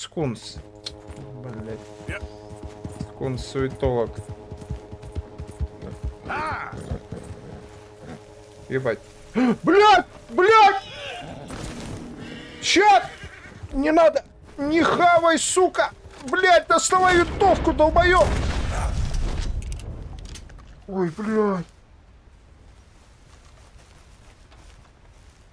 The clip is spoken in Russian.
Скунс. Блять. Скунс суетолог. А! Ебать. Блять! Блять! Чат! Не надо! Не хавай, сука! Блять, доставай винтовку, долбоёб! Ой, блядь.